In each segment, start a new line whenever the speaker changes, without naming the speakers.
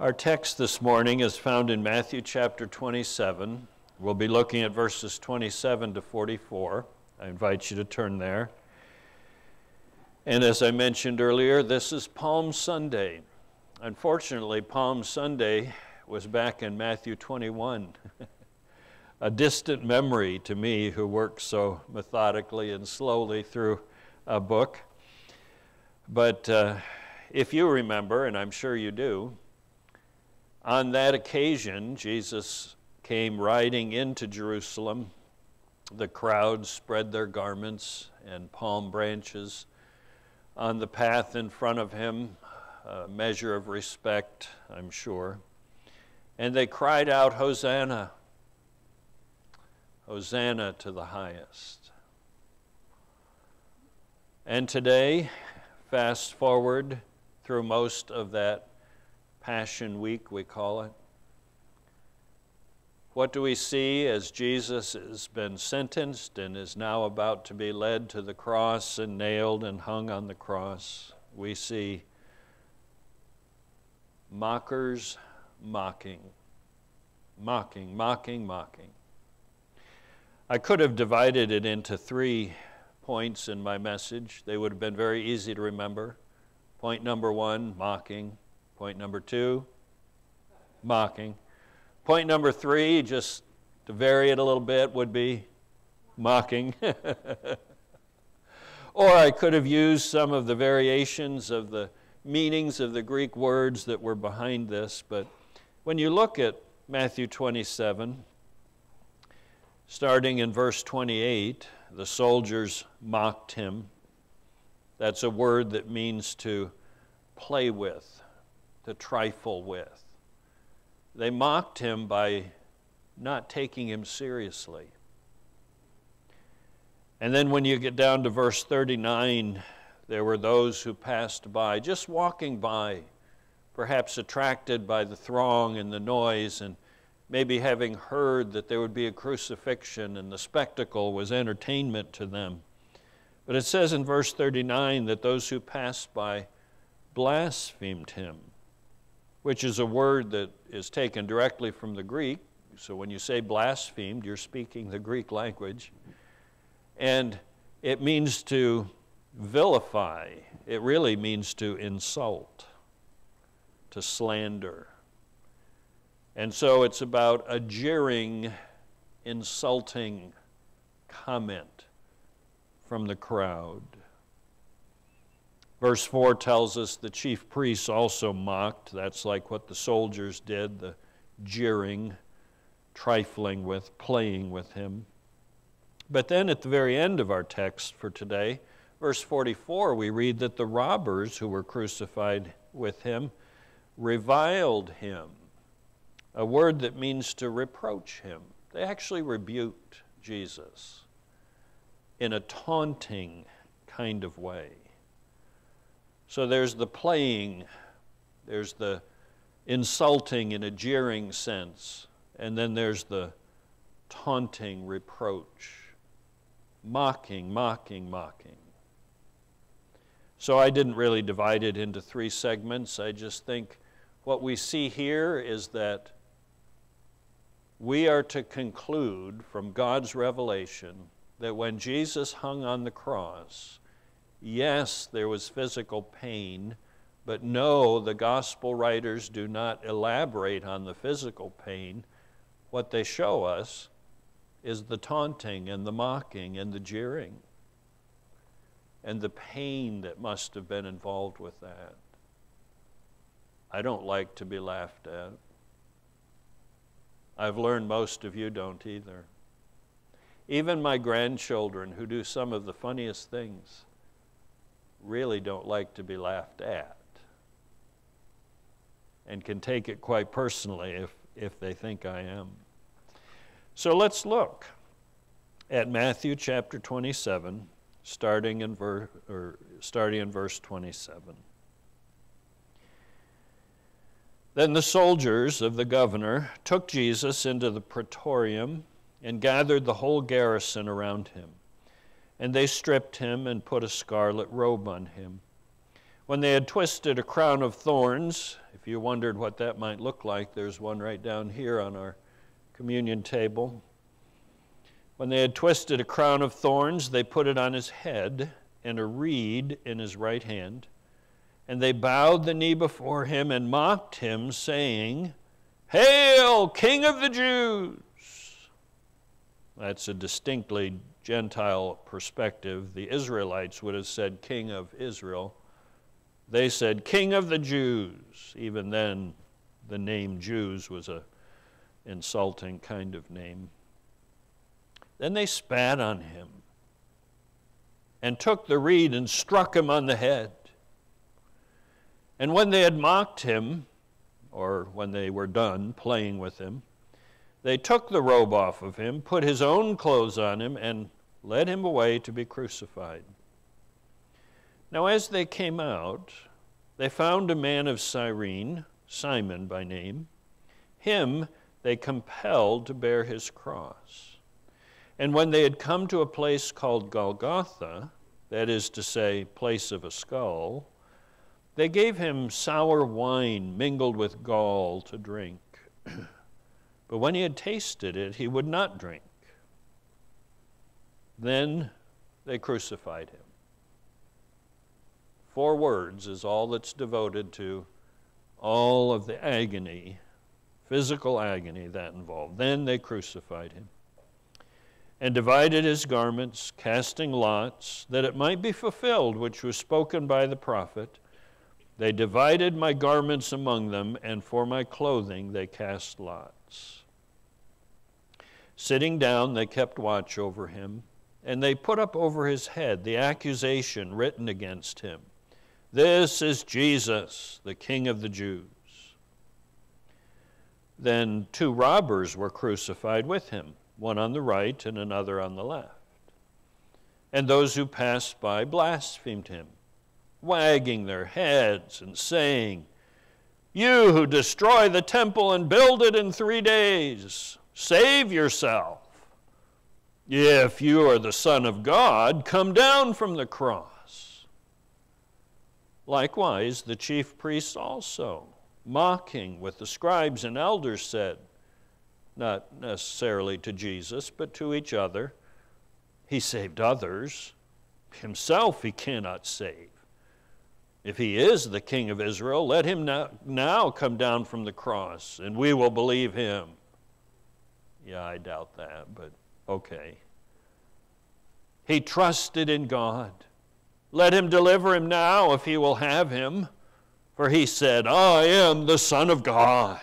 Our text this morning is found in Matthew chapter 27. We'll be looking at verses 27 to 44. I invite you to turn there. And as I mentioned earlier, this is Palm Sunday. Unfortunately, Palm Sunday was back in Matthew 21. a distant memory to me who works so methodically and slowly through a book. But uh, if you remember, and I'm sure you do, on that occasion, Jesus came riding into Jerusalem. The crowd spread their garments and palm branches on the path in front of him, a measure of respect, I'm sure. And they cried out, Hosanna! Hosanna to the highest. And today, fast forward through most of that Passion Week, we call it. What do we see as Jesus has been sentenced and is now about to be led to the cross and nailed and hung on the cross? We see mockers mocking, mocking, mocking, mocking. I could have divided it into three points in my message. They would have been very easy to remember. Point number one, mocking. Point number two, mocking. Point number three, just to vary it a little bit, would be mocking. or I could have used some of the variations of the meanings of the Greek words that were behind this. But when you look at Matthew 27, Starting in verse 28, the soldiers mocked him. That's a word that means to play with, to trifle with. They mocked him by not taking him seriously. And then when you get down to verse 39, there were those who passed by, just walking by, perhaps attracted by the throng and the noise, and maybe having heard that there would be a crucifixion and the spectacle was entertainment to them. But it says in verse 39 that those who passed by blasphemed him, which is a word that is taken directly from the Greek. So when you say blasphemed, you're speaking the Greek language. And it means to vilify, it really means to insult, to slander. And so it's about a jeering, insulting comment from the crowd. Verse 4 tells us the chief priests also mocked. That's like what the soldiers did, the jeering, trifling with, playing with him. But then at the very end of our text for today, verse 44, we read that the robbers who were crucified with him reviled him a word that means to reproach him. They actually rebuked Jesus in a taunting kind of way. So there's the playing, there's the insulting in a jeering sense, and then there's the taunting reproach, mocking, mocking, mocking. So I didn't really divide it into three segments. I just think what we see here is that we are to conclude from God's revelation that when Jesus hung on the cross, yes, there was physical pain, but no, the gospel writers do not elaborate on the physical pain. What they show us is the taunting and the mocking and the jeering and the pain that must have been involved with that. I don't like to be laughed at. I've learned most of you don't either. Even my grandchildren, who do some of the funniest things, really don't like to be laughed at and can take it quite personally if, if they think I am. So let's look at Matthew chapter 27, starting in, ver- or starting in verse 27. Then the soldiers of the governor took Jesus into the praetorium and gathered the whole garrison around him. And they stripped him and put a scarlet robe on him, When they had twisted a crown of thorns, if you wondered what that might look like, there's one right down here on our communion table. When they had twisted a crown of thorns, they put it on his head and a reed in his right hand. And they bowed the knee before him and mocked him, saying, Hail, King of the Jews! That's a distinctly Gentile perspective. The Israelites would have said, King of Israel. They said, King of the Jews. Even then, the name Jews was a insulting kind of name. Then they spat on him and took the reed and struck him on the head. And when they had mocked him, or when they were done playing with him, they took the robe off of him, put his own clothes on him, and led him away to be crucified. Now, as they came out, they found a man of Cyrene, Simon by name. Him they compelled to bear his cross. And when they had come to a place called Golgotha, that is to say, place of a skull, they gave him sour wine mingled with gall to drink. but when he had tasted it, he would not drink. Then they crucified him. Four words is all that's devoted to all of the agony, physical agony that involved. Then they crucified him and divided his garments, casting lots, that it might be fulfilled which was spoken by the prophet. They divided my garments among them, and for my clothing they cast lots. Sitting down, they kept watch over him, and they put up over his head the accusation written against him This is Jesus, the King of the Jews. Then two robbers were crucified with him one on the right and another on the left. And those who passed by blasphemed him, wagging their heads and saying, You who destroy the temple and build it in three days, save yourself. If you are the Son of God, come down from the cross. Likewise, the chief priests also, mocking with the scribes and elders, said, not necessarily to Jesus, but to each other. He saved others. Himself he cannot save. If he is the king of Israel, let him now, now come down from the cross and we will believe him. Yeah, I doubt that, but okay. He trusted in God. Let him deliver him now if he will have him. For he said, I am the Son of God.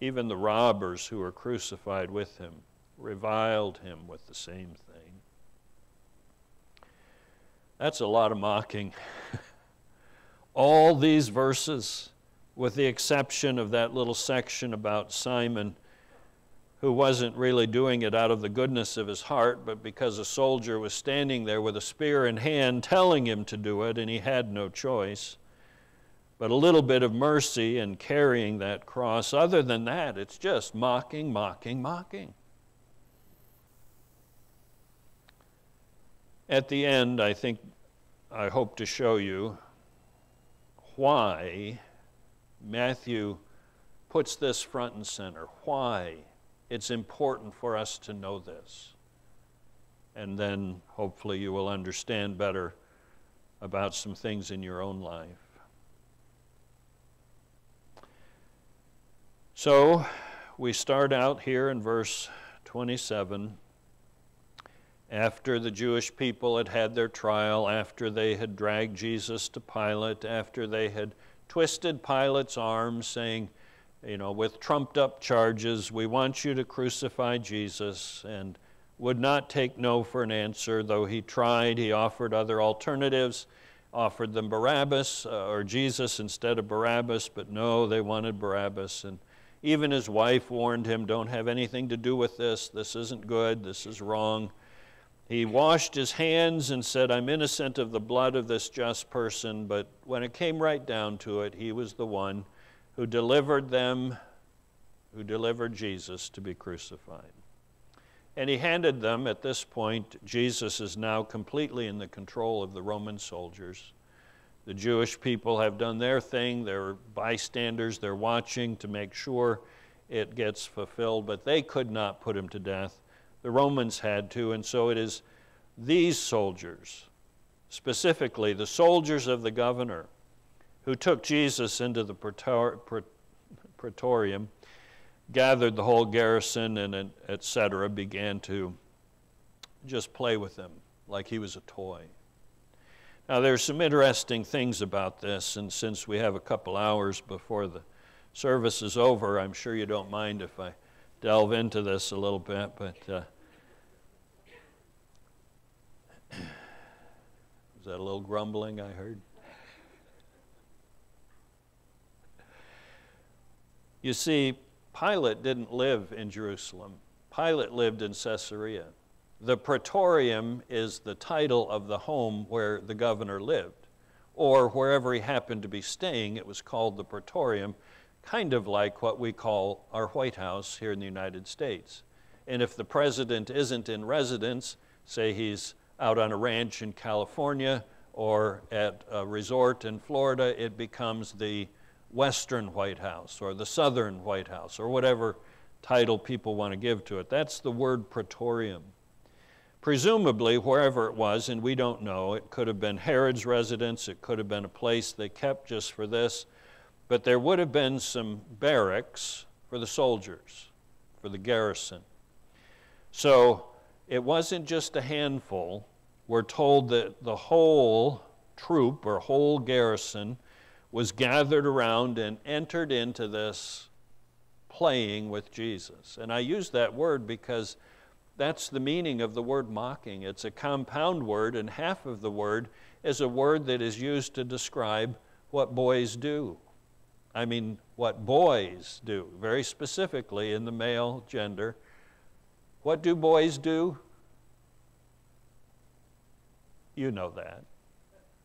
Even the robbers who were crucified with him reviled him with the same thing. That's a lot of mocking. All these verses, with the exception of that little section about Simon, who wasn't really doing it out of the goodness of his heart, but because a soldier was standing there with a spear in hand telling him to do it, and he had no choice but a little bit of mercy in carrying that cross. Other than that, it's just mocking, mocking, mocking. At the end, I think I hope to show you why Matthew puts this front and center, why it's important for us to know this. And then hopefully you will understand better about some things in your own life. So we start out here in verse 27. After the Jewish people had had their trial, after they had dragged Jesus to Pilate, after they had twisted Pilate's arms, saying, you know, with trumped up charges, we want you to crucify Jesus, and would not take no for an answer, though he tried, he offered other alternatives, offered them Barabbas uh, or Jesus instead of Barabbas, but no, they wanted Barabbas. And even his wife warned him, Don't have anything to do with this. This isn't good. This is wrong. He washed his hands and said, I'm innocent of the blood of this just person. But when it came right down to it, he was the one who delivered them, who delivered Jesus to be crucified. And he handed them, at this point, Jesus is now completely in the control of the Roman soldiers. The Jewish people have done their thing, they're bystanders, they're watching to make sure it gets fulfilled, but they could not put him to death. The Romans had to, and so it is these soldiers, specifically the soldiers of the governor, who took Jesus into the praetorium, gathered the whole garrison, and etc., began to just play with him like he was a toy. Now, there's some interesting things about this, and since we have a couple hours before the service is over, I'm sure you don't mind if I delve into this a little bit, but uh, was that a little grumbling I heard? You see, Pilate didn't live in Jerusalem. Pilate lived in Caesarea. The praetorium is the title of the home where the governor lived, or wherever he happened to be staying, it was called the praetorium kind of like what we call our White House here in the United States. And if the president isn't in residence, say he's out on a ranch in California or at a resort in Florida, it becomes the Western White House or the Southern White House or whatever title people want to give to it. That's the word praetorium. Presumably, wherever it was, and we don't know, it could have been Herod's residence, it could have been a place they kept just for this but there would have been some barracks for the soldiers, for the garrison. So it wasn't just a handful. We're told that the whole troop or whole garrison was gathered around and entered into this playing with Jesus. And I use that word because that's the meaning of the word mocking. It's a compound word, and half of the word is a word that is used to describe what boys do. I mean what boys do, very specifically in the male gender. What do boys do? You know that.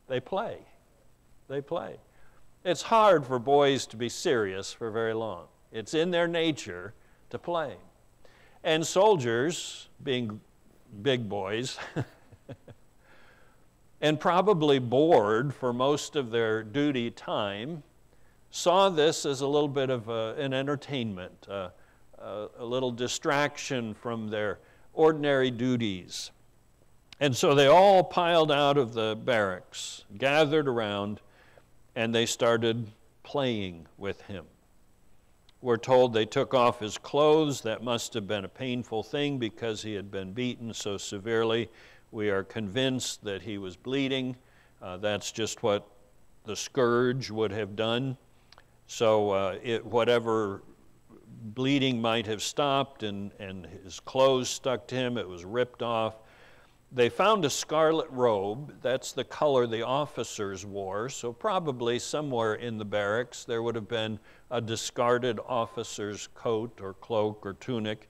They play. They play. It's hard for boys to be serious for very long. It's in their nature to play. And soldiers, being big boys, and probably bored for most of their duty time, saw this as a little bit of a, an entertainment, uh, uh, a little distraction from their ordinary duties. And so they all piled out of the barracks, gathered around, and they started playing with him. We're told they took off his clothes. That must have been a painful thing because he had been beaten so severely. We are convinced that he was bleeding. Uh, that's just what the scourge would have done. So uh, it, whatever bleeding might have stopped and, and his clothes stuck to him, it was ripped off. They found a scarlet robe. That's the color the officers wore. So, probably somewhere in the barracks there would have been a discarded officer's coat or cloak or tunic.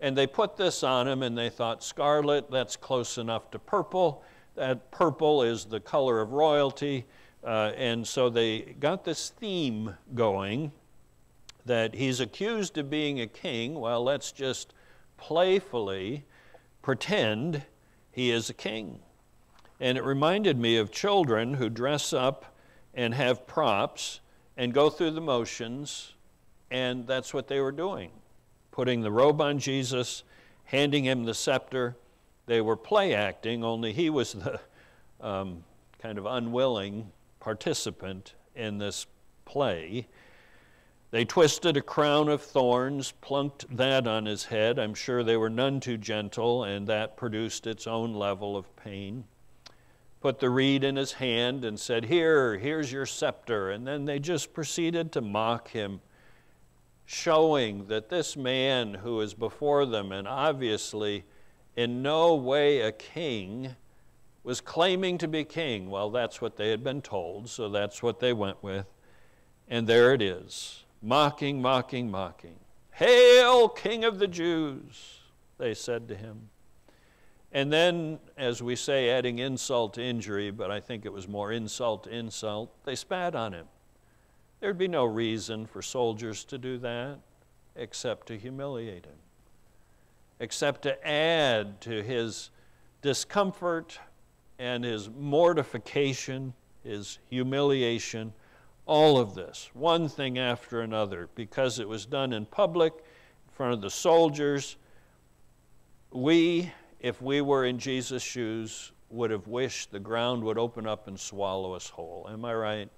And they put this on him and they thought, scarlet, that's close enough to purple. That purple is the color of royalty. Uh, and so they got this theme going that he's accused of being a king. Well, let's just playfully pretend he is a king. And it reminded me of children who dress up and have props and go through the motions, and that's what they were doing putting the robe on Jesus, handing him the scepter. They were play acting, only he was the um, kind of unwilling participant in this play. They twisted a crown of thorns, plunked that on his head. I'm sure they were none too gentle, and that produced its own level of pain. Put the reed in his hand and said, Here, here's your scepter. And then they just proceeded to mock him, showing that this man who is before them, and obviously in no way a king, was claiming to be king. Well, that's what they had been told, so that's what they went with. And there it is mocking, mocking, mocking. Hail, King of the Jews, they said to him. And then, as we say, adding insult to injury, but I think it was more insult to insult, they spat on him. There'd be no reason for soldiers to do that except to humiliate him. except to add to his discomfort and his mortification, his humiliation, all of this, one thing after another, because it was done in public, in front of the soldiers. We, if we were in Jesus' shoes, would have wished the ground would open up and swallow us whole. Am I right?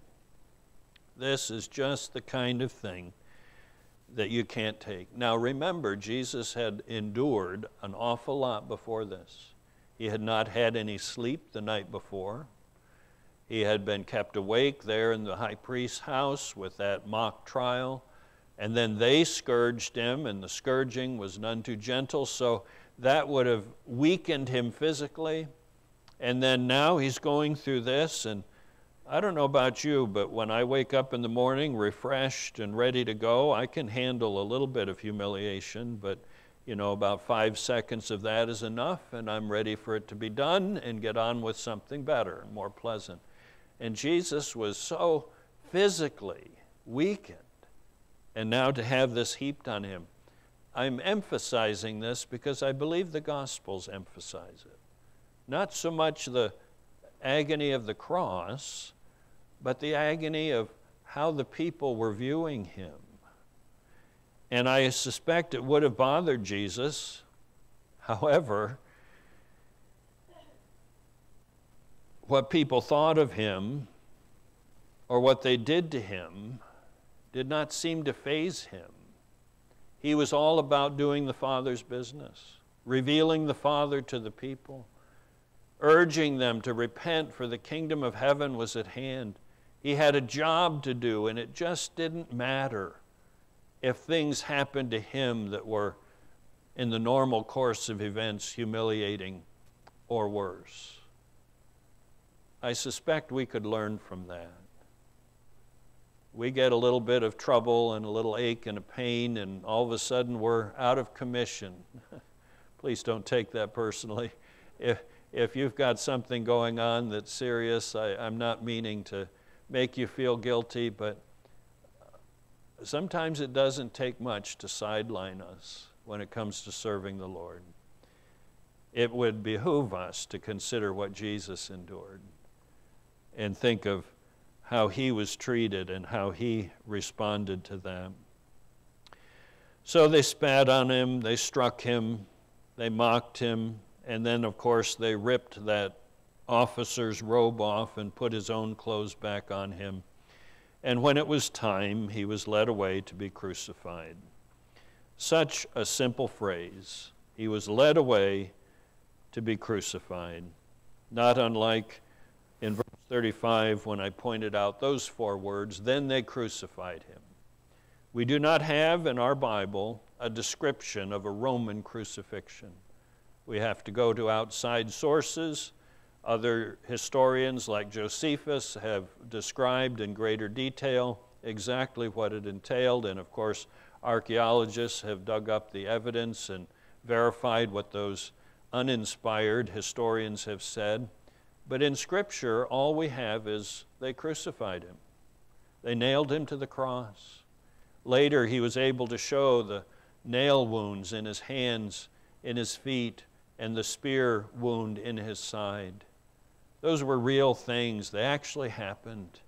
This is just the kind of thing that you can't take. Now remember, Jesus had endured an awful lot before this. He had not had any sleep the night before. He had been kept awake there in the high priest's house with that mock trial. And then they scourged him, and the scourging was none too gentle, so that would have weakened him physically. And then now he's going through this, and I don't know about you, but when I wake up in the morning refreshed and ready to go, I can handle a little bit of humiliation, but you know, about five seconds of that is enough, and I'm ready for it to be done and get on with something better, and more pleasant. And Jesus was so physically weakened, and now to have this heaped on him. I'm emphasizing this because I believe the Gospels emphasize it. Not so much the agony of the cross, but the agony of how the people were viewing him. And I suspect it would have bothered Jesus. However, what people thought of him or what they did to him did not seem to faze him. He was all about doing the Father's business, revealing the Father to the people urging them to repent, for the kingdom of heaven was at hand. He had a job to do, and it just didn't matter if things happened to him that were, in the normal course of events, humiliating or worse. I suspect we could learn from that. We get a little bit of trouble and a little ache and a pain, and all of a sudden we're out of commission. Please don't take that personally. If, if you've got something going on that's serious, I, I'm not meaning to make you feel guilty, but sometimes it doesn't take much to sideline us when it comes to serving the Lord. It would behoove us to consider what Jesus endured and think of how he was treated and how he responded to them. So they spat on him, they struck him, they mocked him, and then, of course, they ripped that officer's robe off and put his own clothes back on him. And when it was time, he was led away to be crucified. Such a simple phrase. He was led away to be crucified. Not unlike 35 when I pointed out those four words, then they crucified him. We do not have in our Bible a description of a Roman crucifixion. We have to go to outside sources. Other historians, like Josephus, have described in greater detail exactly what it entailed. And of course, archaeologists have dug up the evidence and verified what those uninspired historians have said. But in Scripture, all we have is they crucified him, they nailed him to the cross. Later, he was able to show the nail wounds in his hands, in his feet, and the spear wound in his side. Those were real things, they actually happened.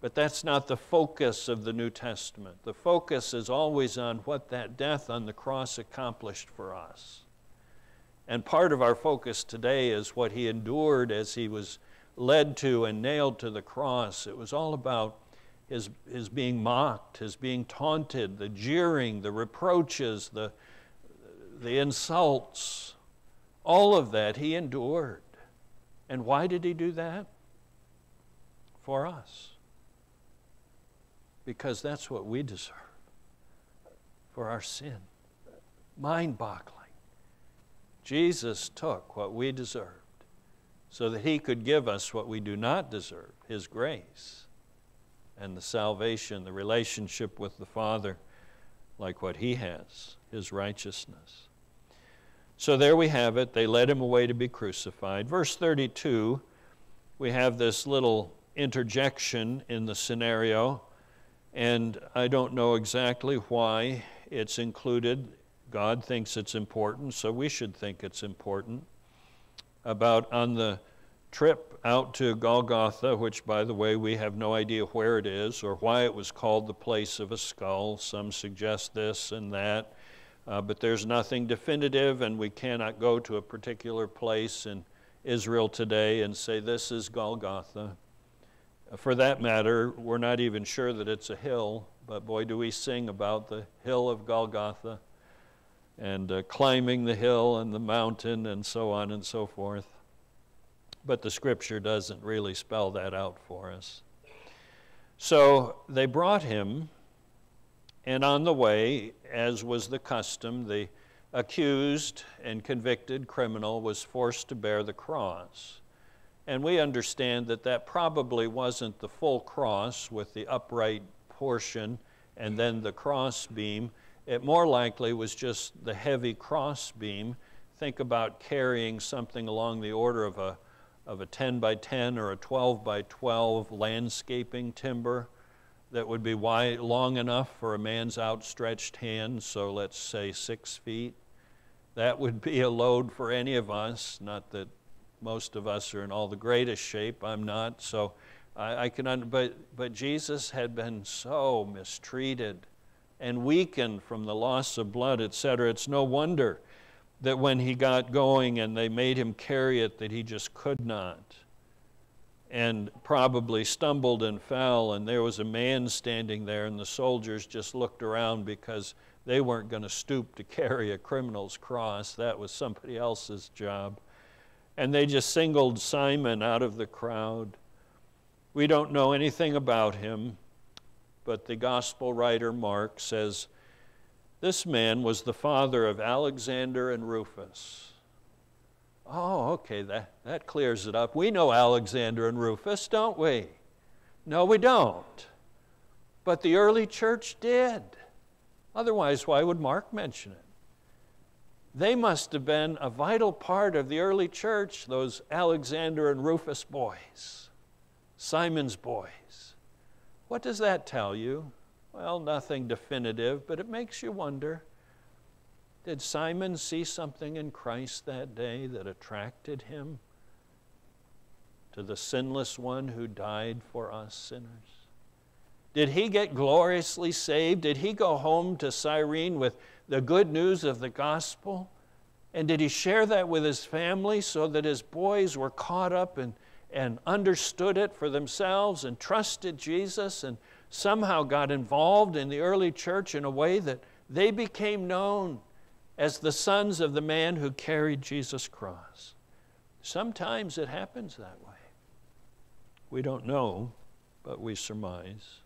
But that's not the focus of the New Testament. The focus is always on what that death on the cross accomplished for us. And part of our focus today is what he endured as he was led to and nailed to the cross. It was all about his, his being mocked, his being taunted, the jeering, the reproaches, the, the insults, all of that he endured. And why did he do that? For us. Because that's what we deserve for our sin. Mind boggling. Jesus took what we deserved so that he could give us what we do not deserve his grace and the salvation, the relationship with the Father, like what he has, his righteousness. So there we have it. They led him away to be crucified. Verse 32, we have this little interjection in the scenario, and I don't know exactly why it's included. God thinks it's important, so we should think it's important. About on the trip out to Golgotha, which, by the way, we have no idea where it is or why it was called the place of a skull. Some suggest this and that, uh, but there's nothing definitive, and we cannot go to a particular place in Israel today and say, This is Golgotha. For that matter, we're not even sure that it's a hill, but boy, do we sing about the hill of Golgotha and uh, climbing the hill and the mountain and so on and so forth but the scripture doesn't really spell that out for us. So they brought him, and on the way, as was the custom, the accused and convicted criminal was forced to bear the cross. And we understand that that probably wasn't the full cross with the upright portion and then the cross beam. It more likely was just the heavy cross beam. Think about carrying something along the order of a of a 10 by 10 or a 12 by 12 landscaping timber that would be wide, long enough for a man's outstretched hand, so let's say six feet. That would be a load for any of us, not that most of us are in all the greatest shape, I'm not, so I, I can, but, but Jesus had been so mistreated and weakened from the loss of blood, etc. It's no wonder that when he got going and they made him carry it, that he just could not. And probably stumbled and fell, and there was a man standing there, and the soldiers just looked around because they weren't going to stoop to carry a criminal's cross. That was somebody else's job. And they just singled Simon out of the crowd. We don't know anything about him, but the gospel writer Mark says this man was the father of Alexander and Rufus. Oh, okay, that, that clears it up. We know Alexander and Rufus, don't we? No, we don't. But the early church did. Otherwise, why would Mark mention it? They must have been a vital part of the early church, those Alexander and Rufus boys, Simon's boys. What does that tell you? Well, nothing definitive, but it makes you wonder did Simon see something in Christ that day that attracted him to the sinless one who died for us sinners? Did he get gloriously saved? Did he go home to Cyrene with the good news of the gospel? And did he share that with his family so that his boys were caught up and, and understood it for themselves and trusted Jesus and somehow got involved in the early church in a way that they became known as the sons of the man who carried Jesus' cross. Sometimes it happens that way. We don't know, but we surmise.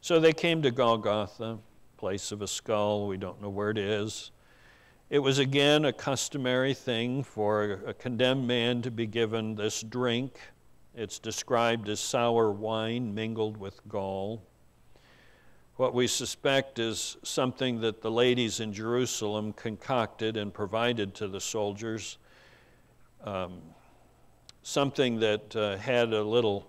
So they came to Golgotha, place of a skull. We don't know where it is. It was again a customary thing for a condemned man to be given this drink it's described as sour wine mingled with gall. What we suspect is something that the ladies in Jerusalem concocted and provided to the soldiers, um, something that uh, had a little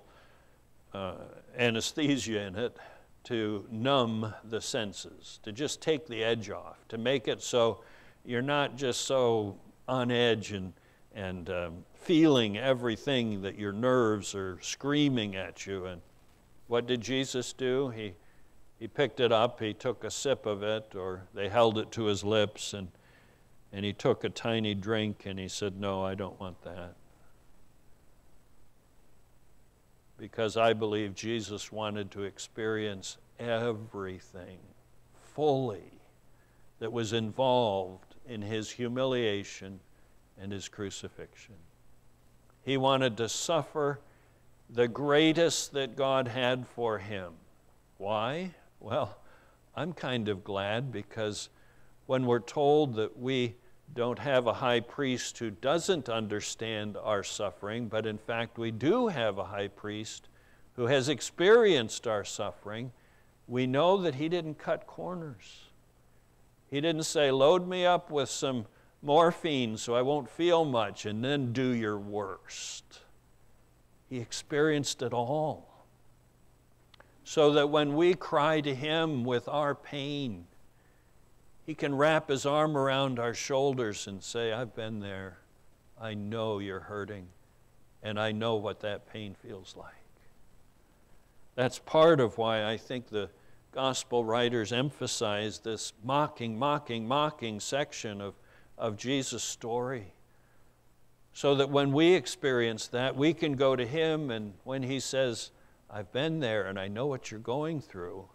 uh, anesthesia in it to numb the senses, to just take the edge off, to make it so you're not just so on edge and, and um, feeling everything that your nerves are screaming at you. And what did Jesus do? He, he picked it up, he took a sip of it, or they held it to his lips, and, and he took a tiny drink and he said, No, I don't want that. Because I believe Jesus wanted to experience everything fully that was involved in his humiliation and his crucifixion. He wanted to suffer the greatest that God had for him. Why? Well, I'm kind of glad because when we're told that we don't have a high priest who doesn't understand our suffering, but in fact we do have a high priest who has experienced our suffering, we know that he didn't cut corners. He didn't say, Load me up with some morphine so I won't feel much, and then do your worst. He experienced it all. So that when we cry to Him with our pain, He can wrap his arm around our shoulders and say, I've been there. I know you're hurting, and I know what that pain feels like. That's part of why I think the gospel writers emphasize this mocking, mocking, mocking section of, of Jesus' story. So that when we experience that, we can go to Him, and when He says, I've been there and I know what you're going through,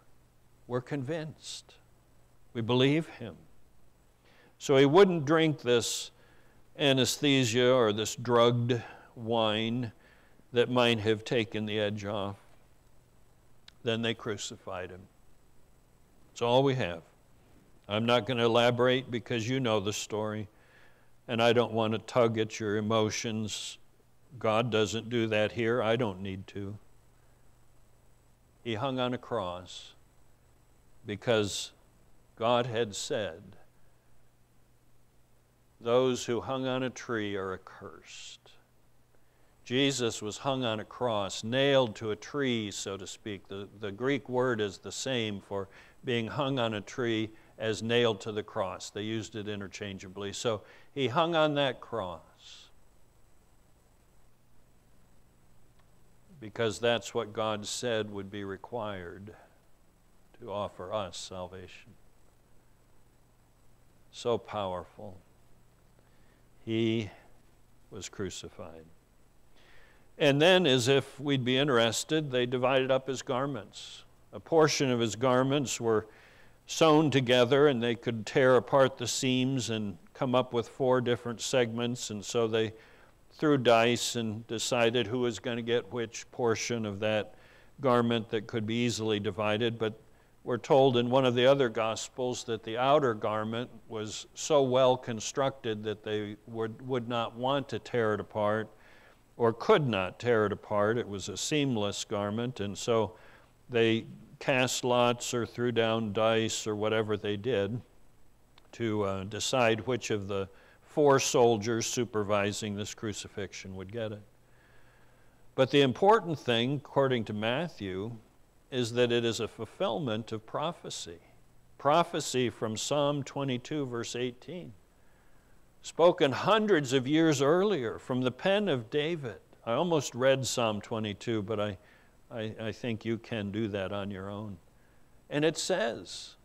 we're convinced. We believe him. So he wouldn't drink this anesthesia or this drugged wine that might have taken the edge off. Then they crucified him. That's all we have. I'm not going to elaborate because you know the story, and I don't want to tug at your emotions. God doesn't do that here. I don't need to. He hung on a cross because God had said, Those who hung on a tree are accursed. Jesus was hung on a cross, nailed to a tree, so to speak. The, the Greek word is the same for being hung on a tree as nailed to the cross. They used it interchangeably. So he hung on that cross because that's what God said would be required to offer us salvation. So powerful. He was crucified. And then, as if we'd be interested, they divided up his garments. A portion of his garments were sewn together, and they could tear apart the seams and come up with four different segments. And so they threw dice and decided who was going to get which portion of that garment that could be easily divided. But we're told in one of the other Gospels that the outer garment was so well constructed that they would, would not want to tear it apart or could not tear it apart. It was a seamless garment, and so they cast lots or threw down dice or whatever they did to uh, decide which of the four soldiers supervising this crucifixion would get it. But the important thing, according to Matthew, is that it is a fulfillment of prophecy. Prophecy from Psalm 22, verse 18, spoken hundreds of years earlier from the pen of David. I almost read Psalm 22, but I, I, I think you can do that on your own. And it says,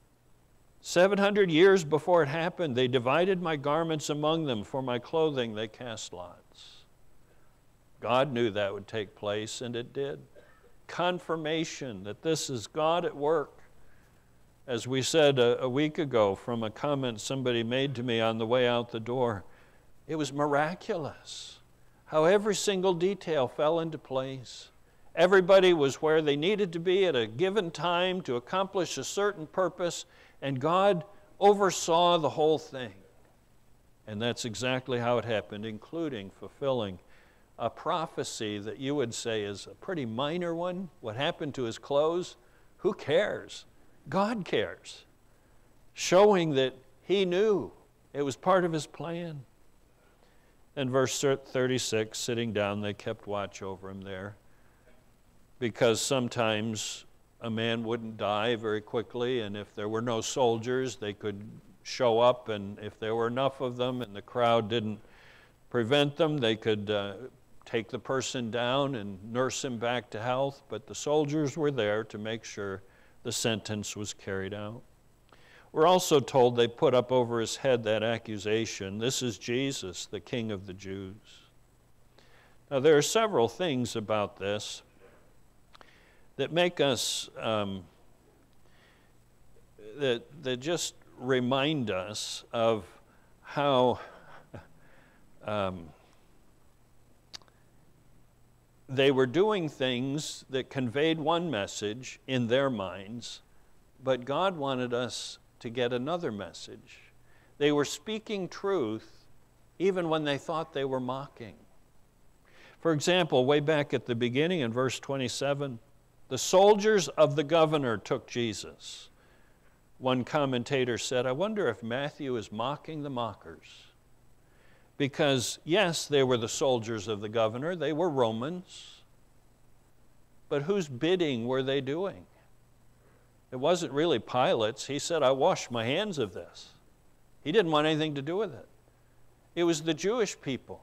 700 years before it happened, they divided my garments among them. For my clothing, they cast lots. God knew that would take place, and it did confirmation that this is God at work. As we said a, a, week ago from a comment somebody made to me on the way out the door, it was miraculous how every single detail fell into place. Everybody was where they needed to be at a given time to accomplish a certain purpose, and God oversaw the whole thing. And that's exactly how it happened, including fulfilling a prophecy that you would say is a pretty minor one. What happened to his clothes? Who cares? God cares. Showing that he knew it was part of his plan. In verse 36, sitting down, they kept watch over him there. Because sometimes a man wouldn't die very quickly, and if there were no soldiers, they could show up, and if there were enough of them and the crowd didn't prevent them, they could uh, take the person down and nurse him back to health, but the soldiers were there to make sure the sentence was carried out. We're also told they put up over his head that accusation this is Jesus, the King of the Jews. Now, there are several things about this that make us, um, that, that just remind us of how. Um, they were doing things that conveyed one message in their minds, but God wanted us to get another message. They were speaking truth even when they thought they were mocking. For example, way back at the beginning in verse 27, the soldiers of the governor took Jesus. One commentator said, I wonder if Matthew is mocking the mockers. Because, yes, they were the soldiers of the governor, they were Romans. But whose bidding were they doing? It wasn't really Pilate's. He said, I wash my hands of this. He didn't want anything to do with it. It was the Jewish people.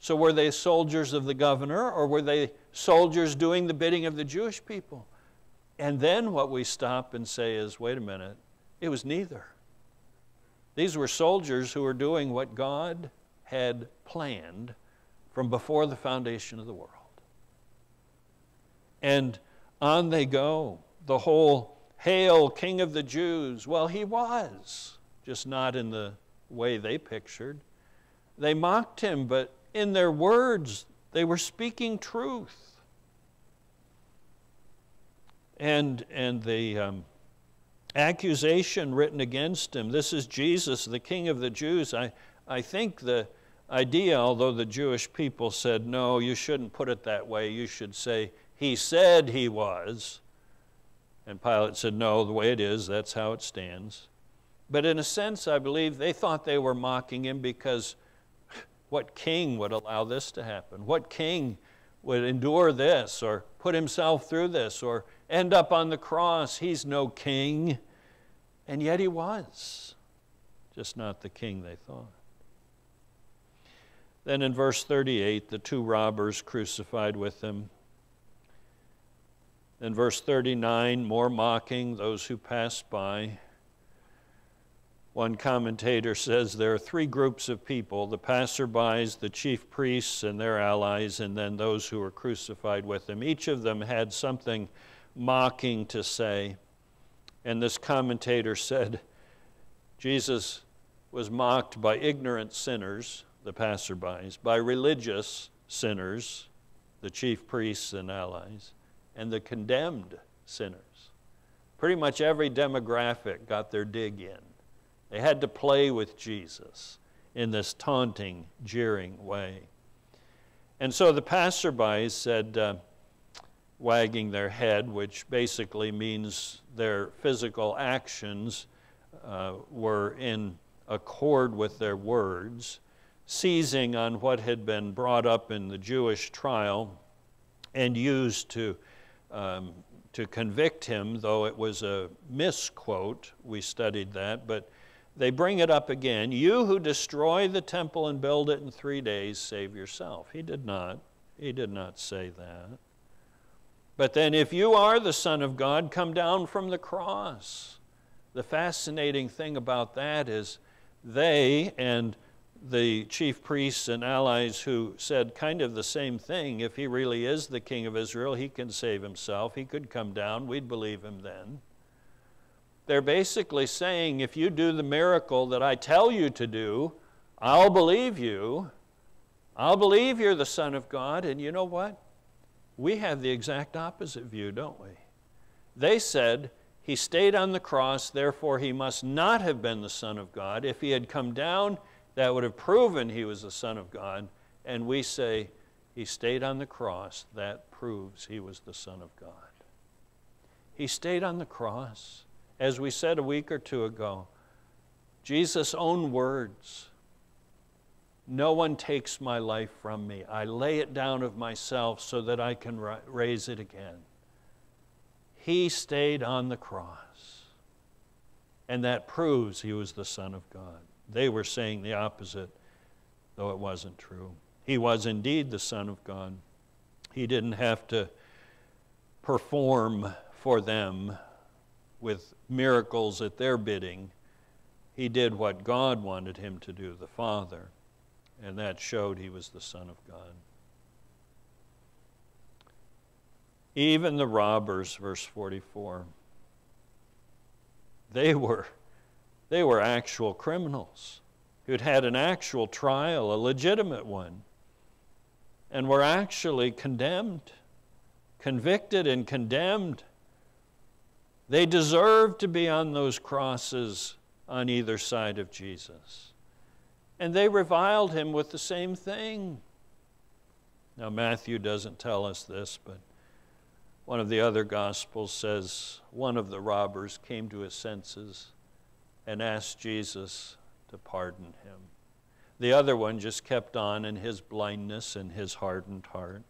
So were they soldiers of the governor or were they soldiers doing the bidding of the Jewish people? And then what we stop and say is wait a minute, it was neither. These were soldiers who were doing what God had planned from before the foundation of the world. And on they go. The whole Hail, King of the Jews. Well, he was, just not in the way they pictured. They mocked him, but in their words, they were speaking truth. And, and the um, accusation written against him this is Jesus, the King of the Jews. I, I think the idea, although the Jewish people said, no, you shouldn't put it that way, you should say, he said he was. And Pilate said, no, the way it is, that's how it stands. But in a sense, I believe they thought they were mocking him because what king would allow this to happen? What king would endure this or put himself through this or end up on the cross? He's no king. And yet he was, just not the king they thought. Then in verse 38, the two robbers crucified with him. In verse 39, more mocking those who passed by. One commentator says there are three groups of people the passerbys, the chief priests and their allies, and then those who were crucified with them. Each of them had something mocking to say. And this commentator said Jesus was mocked by ignorant sinners, the passerbys, by religious sinners, the chief priests and allies, and the condemned sinners. Pretty much every demographic got their dig in. They had to play with Jesus in this taunting, jeering way. And so the passerbys said, uh, wagging their head, which basically means their physical actions uh, were in accord with their words, seizing on what had been brought up in the Jewish trial and used to, um, to convict him, though it was a misquote. We studied that, but they bring it up again. You who destroy the temple and build it in three days, save yourself. He did not. He did not say that. But then, if you are the Son of God, come down from the cross. The fascinating thing about that is they and the chief priests and allies who said kind of the same thing if he really is the king of Israel, he can save himself, he could come down, we'd believe him then. They're basically saying, if you do the miracle that I tell you to do, I'll believe you. I'll believe you're the Son of God. And you know what? We have the exact opposite view, don't we? They said, He stayed on the cross, therefore he must not have been the Son of God. If he had come down, that would have proven he was the Son of God. And we say, He stayed on the cross, that proves he was the Son of God. He stayed on the cross. As we said a week or two ago, Jesus' own words No one takes my life from me. I lay it down of myself so that I can raise it again. He stayed on the cross. And that proves he was the Son of God. They were saying the opposite, though it wasn't true. He was indeed the Son of God. He didn't have to perform for them with miracles at their bidding. He did what God wanted him to do, the Father, and that showed he was the Son of God. Even the robbers, verse 44, they were, they were actual criminals who'd had an actual trial, a legitimate one, and were actually condemned, convicted and condemned they deserved to be on those crosses on either side of Jesus. And they reviled him with the same thing. Now, Matthew doesn't tell us this, but one of the other Gospels says one of the robbers came to his senses and asked Jesus to pardon him. The other one just kept on in his blindness and his hardened heart.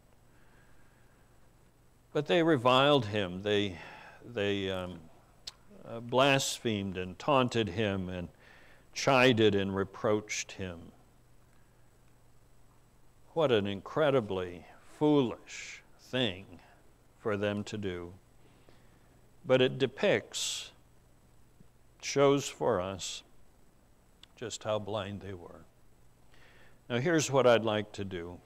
But they reviled him. They they um, uh, blasphemed and taunted him and chided and reproached him. What an incredibly foolish thing for them to do. But it depicts, shows for us just how blind they were. Now, here's what I'd like to do.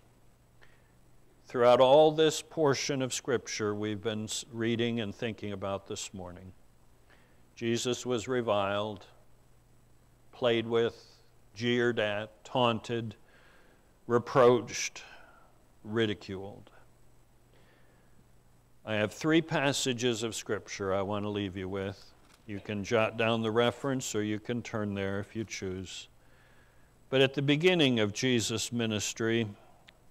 Throughout all this portion of Scripture we've been reading and thinking about this morning, Jesus was reviled, played with, jeered at, taunted, reproached, ridiculed. I have three passages of Scripture I want to leave you with. You can jot down the reference or you can turn there if you choose. But at the beginning of Jesus' ministry,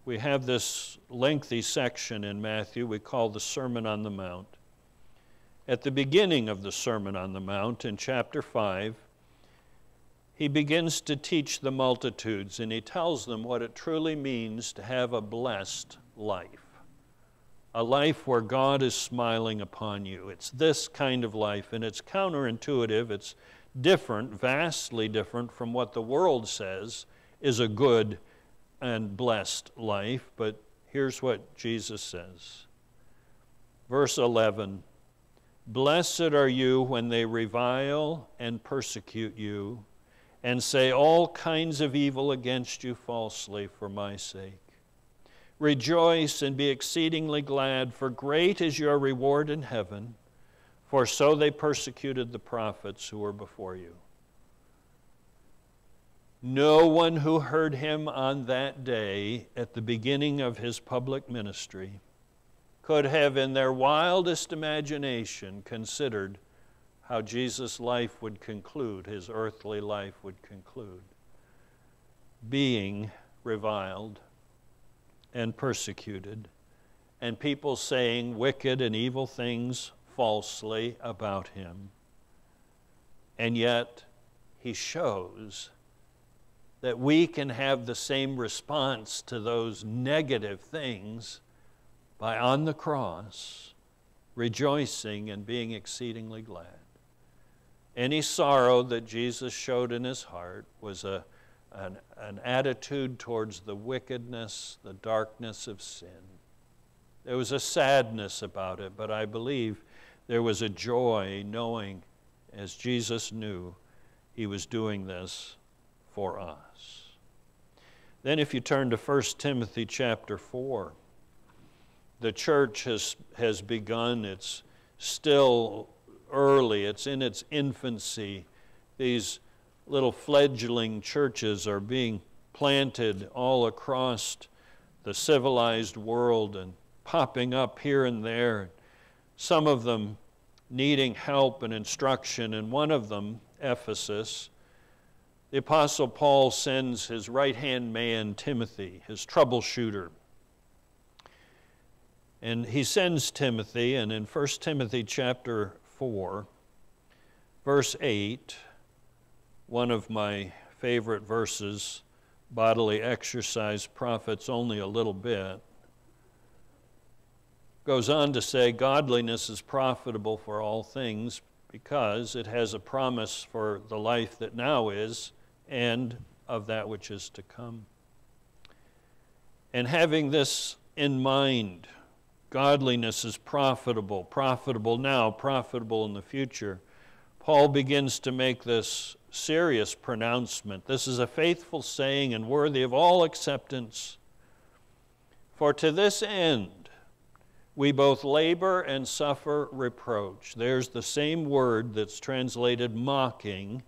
we have this lengthy section in Matthew we call the Sermon on the Mount. At the beginning of the Sermon on the Mount, in chapter 5, he begins to teach the multitudes and he tells them what it truly means to have a blessed life a life where God is smiling upon you. It's this kind of life, and it's counterintuitive. It's different, vastly different from what the world says is a good and blessed life. But here's what Jesus says Verse 11 Blessed are you when they revile and persecute you and say all kinds of evil against you falsely for my sake. Rejoice and be exceedingly glad, for great is your reward in heaven, for so they persecuted the prophets who were before you. No one who heard him on that day at the beginning of his public ministry could have, in their wildest imagination, considered how Jesus' life would conclude, his earthly life would conclude, being reviled and persecuted, and people saying wicked and evil things falsely about him. And yet, he shows that we can have the same response to those negative things by on the cross rejoicing and being exceedingly glad. Any sorrow that Jesus showed in his heart was a an, an attitude towards the wickedness, the darkness of sin. There was a sadness about it, but I believe there was a joy knowing, as Jesus knew, he was doing this for us. Then, if you turn to 1 Timothy chapter 4, the church has, has begun. It's still early, it's in its infancy. These little fledgling churches are being planted all across the civilized world and popping up here and there. Some of them needing help and instruction, and one of them, Ephesus, the Apostle Paul sends his right hand man, Timothy, his troubleshooter. And he sends Timothy, and in 1 Timothy chapter 4, verse 8, one of my favorite verses, bodily exercise profits only a little bit, goes on to say, Godliness is profitable for all things because it has a promise for the life that now is and of that which is to come. And having this in mind, godliness is profitable, profitable now, profitable in the future. Paul begins to make this serious pronouncement. This is a faithful saying and worthy of all acceptance. For to this end we both labor and suffer reproach. There's the same word that's translated mocking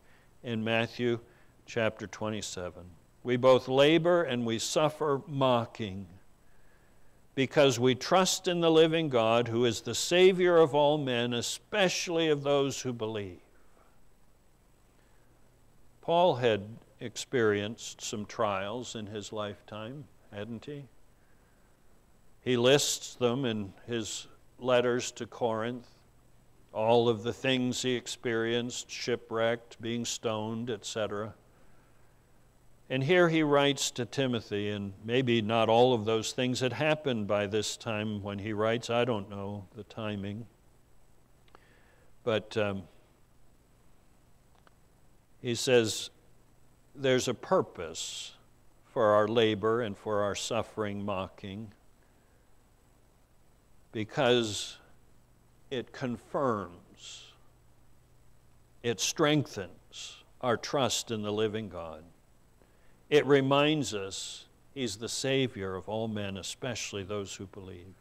in Matthew chapter 27. We both labor and we suffer mocking because we trust in the living God who is the Savior of all men, especially of those who believe. Paul had experienced some trials in his lifetime, hadn't he? He lists them in his letters to Corinth, all of the things he experienced shipwrecked, being stoned, etc. And here he writes to Timothy, and maybe not all of those things had happened by this time when he writes. I don't know the timing. But um, he says, there's a purpose for our labor and for our suffering mocking because it confirms, it strengthens our trust in the living God. It reminds us He's the Savior of all men, especially those who believe.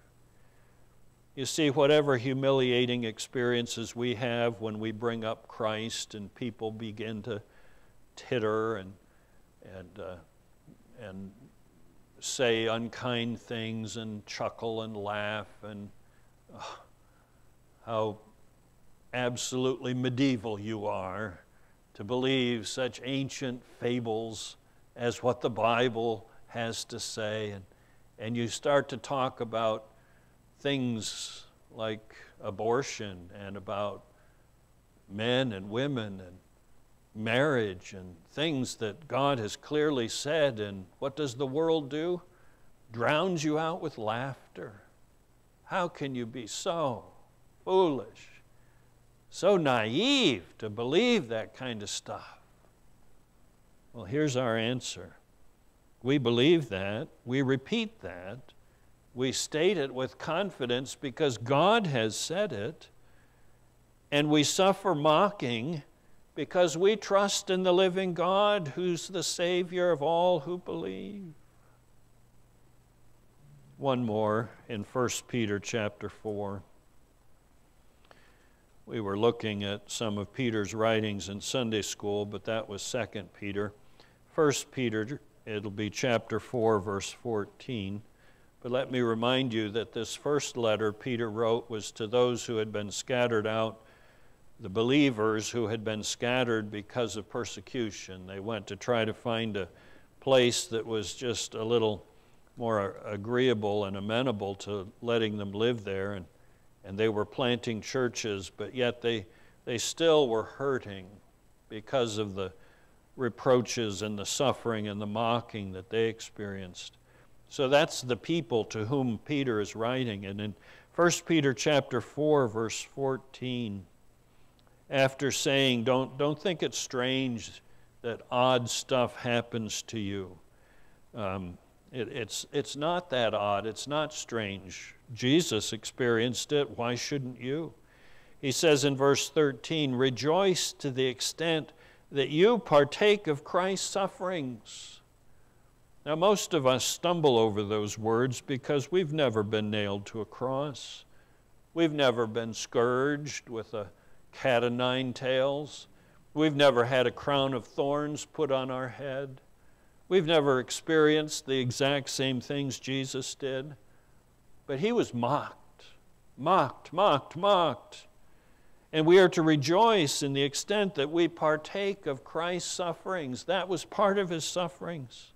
You see, whatever humiliating experiences we have when we bring up Christ and people begin to titter and, and, uh, and say unkind things and chuckle and laugh and oh, how absolutely medieval you are to believe such ancient fables as what the Bible has to say. And, and you start to talk about things like abortion and about men and women and marriage and things that God has clearly said. And what does the world do? Drowns you out with laughter. How can you be so foolish, so naive to believe that kind of stuff? Well, here's our answer. We believe that, we repeat that, we state it with confidence because God has said it, and we suffer mocking because we trust in the living God who's the Savior of all who believe. One more in 1 Peter chapter 4. We were looking at some of Peter's writings in Sunday school, but that was 2 Peter. 1 Peter, it'll be chapter 4, verse 14. But let me remind you that this first letter Peter wrote was to those who had been scattered out the believers who had been scattered because of persecution. They went to try to find a place that was just a little more agreeable and amenable to letting them live there. And, and they were planting churches, but yet they, they still were hurting because of the reproaches and the suffering and the mocking that they experienced. So that's the people to whom Peter is writing. And in 1 Peter chapter 4, verse 14, after saying, don't, don't think it's strange that odd stuff happens to you. Um, it, it's, it's not that odd, it's not strange. Jesus experienced it, why shouldn't you? He says in verse 13, Rejoice to the extent that you partake of Christ's sufferings. Now, most of us stumble over those words because we've never been nailed to a cross. We've never been scourged with a cat o' nine tails. We've never had a crown of thorns put on our head. We've never experienced the exact same things Jesus did. But he was mocked, mocked, mocked, mocked. And we are to rejoice in the extent that we partake of Christ's sufferings. That was part of his sufferings.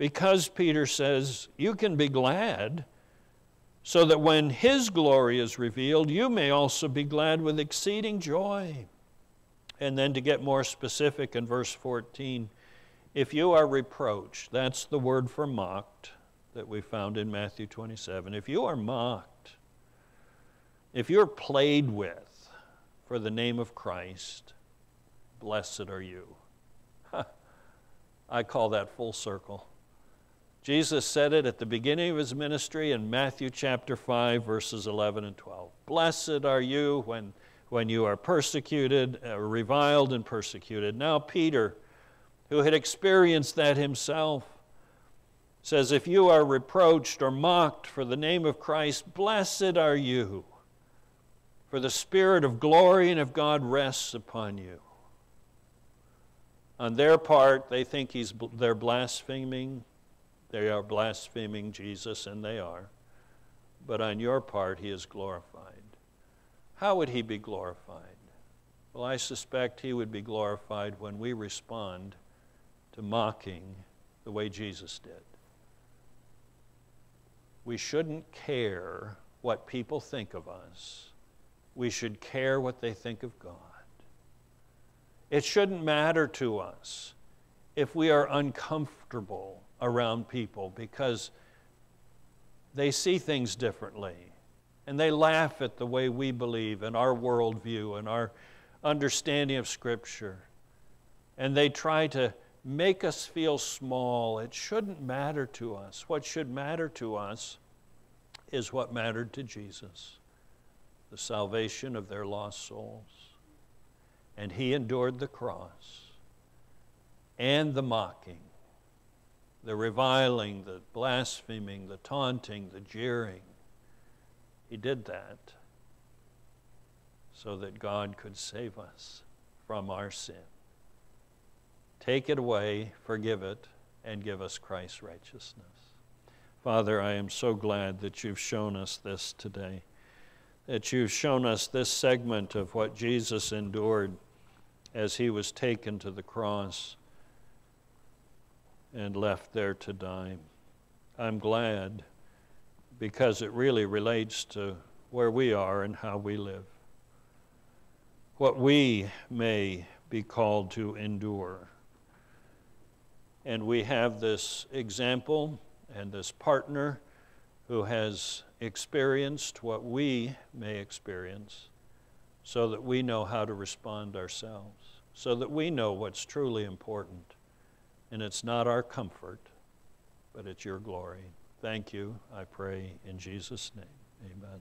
Because Peter says, you can be glad so that when His glory is revealed, you may also be glad with exceeding joy. And then to get more specific in verse 14, if you are reproached, that's the word for mocked that we found in Matthew 27. If you are mocked, if you're played with for the name of Christ, blessed are you. I call that full circle. Jesus said it at the beginning of his ministry in Matthew chapter 5, verses 11 and 12. Blessed are you when, when you are persecuted, uh, reviled, and persecuted. Now, Peter, who had experienced that himself, says, If you are reproached or mocked for the name of Christ, blessed are you, for the Spirit of glory and of God rests upon you. On their part, they think he's, they're blaspheming they are blaspheming Jesus, and they are. But on your part, he is glorified. How would he be glorified? Well, I suspect he would be glorified when we respond to mocking the way Jesus did. We shouldn't care what people think of us. We should care what they think of God. It shouldn't matter to us if we are uncomfortable around people because they see things differently and they laugh at the way we believe and our worldview and our understanding of Scripture. and they try to make us feel small. It shouldn't matter to us. What should matter to us is what mattered to Jesus the salvation of their lost souls. And he endured the cross and the mocking, the reviling, the blaspheming, the taunting, the jeering. He did that so that God could save us from our sin. Take it away, forgive it, and give us Christ's righteousness. Father, I am so glad that you've shown us this today, that you've shown us this segment of what Jesus endured as he was taken to the cross and left there to die. I'm glad because it really relates to where we are and how we live. What we may be called to endure. And we have this example and this partner who has experienced what we may experience so that we know how to respond ourselves, so that we know what's truly important. And it's not our comfort, but it's your glory. Thank you, I pray, in Jesus' name. Amen.